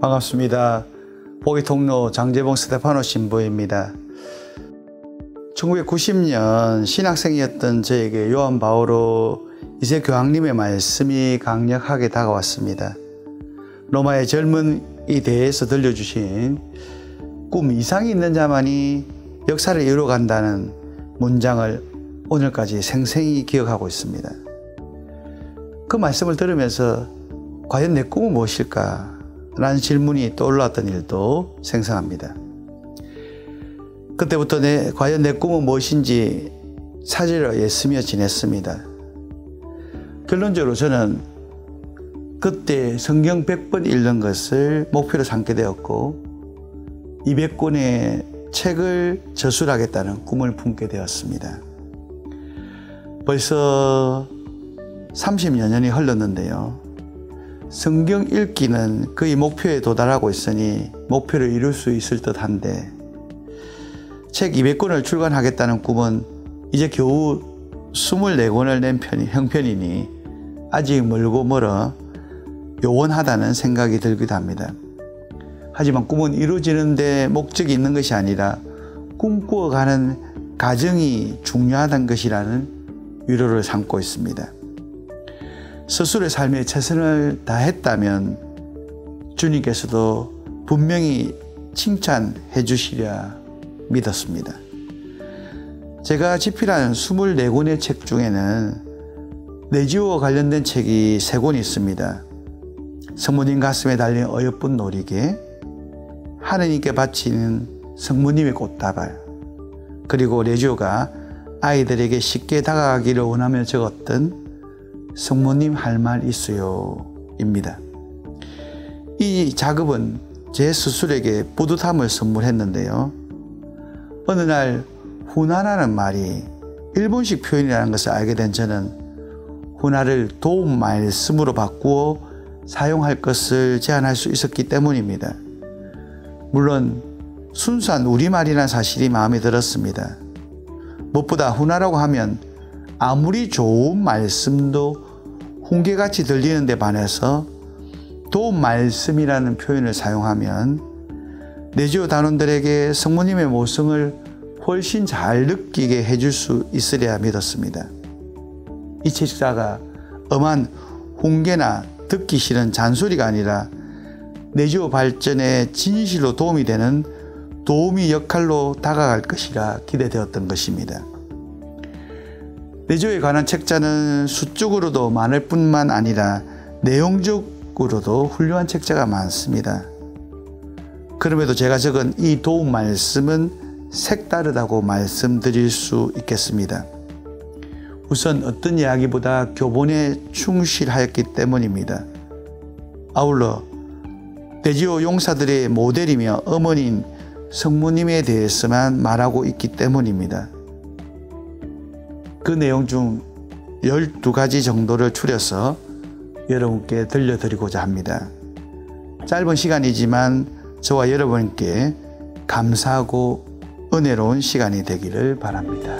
반갑습니다. 보기통로 장재봉 스테파노 신부입니다. 1990년 신학생이었던 저에게 요한 바오로 이제 교황님의 말씀이 강력하게 다가왔습니다. 로마의 젊은 이 대해서 들려주신 꿈 이상이 있는 자만이 역사를 이루어간다는 문장을 오늘까지 생생히 기억하고 있습니다. 그 말씀을 들으면서 과연 내 꿈은 무엇일까? 라는 질문이 떠올랐던 일도 생생합니다. 그때부터 내, 과연 내 꿈은 무엇인지 찾으려 애쓰며 지냈습니다. 결론적으로 저는 그때 성경 100번 읽는 것을 목표로 삼게 되었고 200권의 책을 저술하겠다는 꿈을 품게 되었습니다. 벌써 30여 년이 흘렀는데요. 성경 읽기는 거의 목표에 도달하고 있으니 목표를 이룰 수 있을 듯 한데 책 200권을 출간하겠다는 꿈은 이제 겨우 24권을 낸 편이, 형편이니 아직 멀고 멀어 요원하다는 생각이 들기도 합니다. 하지만 꿈은 이루어지는데 목적이 있는 것이 아니라 꿈꾸어가는 가정이 중요하다는 것이라는 위로를 삼고 있습니다. 스스로의 삶에 최선을 다했다면 주님께서도 분명히 칭찬해 주시려 믿었습니다. 제가 집필한 24권의 책 중에는 내지와 관련된 책이 3권 있습니다. 성모님 가슴에 달린 어여쁜 놀이개, 하느님께 바치는 성모님의 꽃다발, 그리고 레지오가 아이들에게 쉽게 다가가기를 원하며 적었던 성모님 할 말 있어요. 입니다. 이 작업은 제 스스로에게 뿌듯함을 선물했는데요. 어느 날 후나라는 말이 일본식 표현이라는 것을 알게 된 저는 후나를 도움 말씀으로 바꾸어 사용할 것을 제안할 수 있었기 때문입니다. 물론 순수한 우리말이라는 사실이 마음에 들었습니다. 무엇보다 후나라고 하면 아무리 좋은 말씀도 훈계같이 들리는 데 반해서 도움 말씀이라는 표현을 사용하면 내지오 단원들에게 성모님의 모성을 훨씬 잘 느끼게 해줄 수 있으리야 믿었습니다. 이 책자가 엄한 훈계나 듣기 싫은 잔소리가 아니라 내지오 발전에 진실로 도움이 되는 도움이 역할로 다가갈 것이라 기대되었던 것입니다. 내조에 관한 책자는 수적으로도 많을 뿐만 아니라 내용적으로도 훌륭한 책자가 많습니다. 그럼에도 제가 적은 이 도움 말씀은 색다르다고 말씀드릴 수 있겠습니다. 우선 어떤 이야기보다 교본에 충실하였기 때문입니다. 아울러 대지오 용사들의 모델이며 어머니인 성모님에 대해서만 말하고 있기 때문입니다. 그 내용 중 12가지 정도를 추려서 여러분께 들려드리고자 합니다. 짧은 시간이지만 저와 여러분께 감사하고 은혜로운 시간이 되기를 바랍니다.